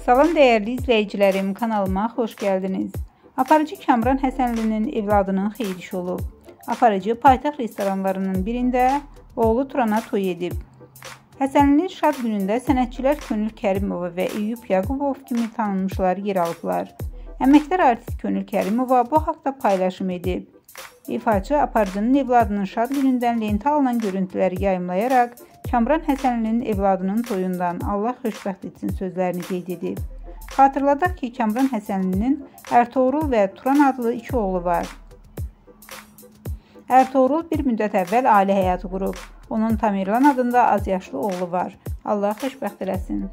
Salam dəyərli izləyicilərim, kanalıma xoş gəldiniz. Aparıcı Kamran Həsənlinin evladının xeyir işi olub. Aparıcı paytaxt restoranlarının birində oğlu Turana toy edib. Həsənlinin şad günündə sənətçilər Könül Kərimova və Eyüp Yaqubov kimi tanınmışlar yer alıblar. Əməkdar artist Könül Kərimova bu haqda paylaşım edib. İfaçı aparıcının evladının şad günündən lentə alınan görüntüləri yayımlayaraq Kamran Həsənlinin evladının toyundan Allah xoşbəxt etsin sözlərini qeyd edib. Xatırladaq ki, Kamran Həsənlinin Ərtuğrul və Turan adlı iki oğlu var. Ərtuğrul bir müddət əvvəl ailə həyatı qurub. Onun Tamerlan adında azyaşlı oğlu var. Allah xoşbəxt eləsin.